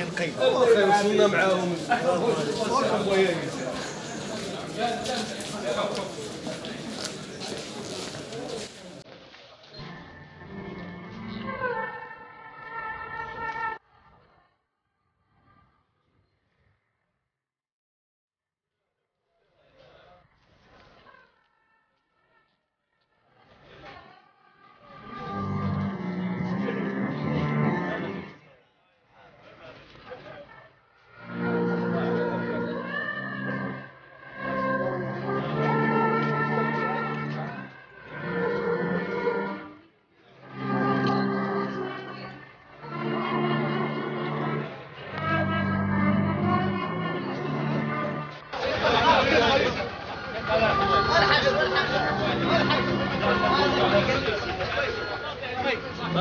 شي نقي خير وصلنا معاهم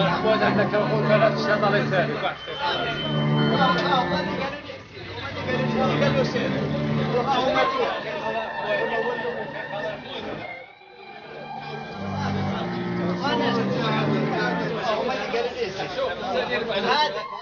أخوان هذا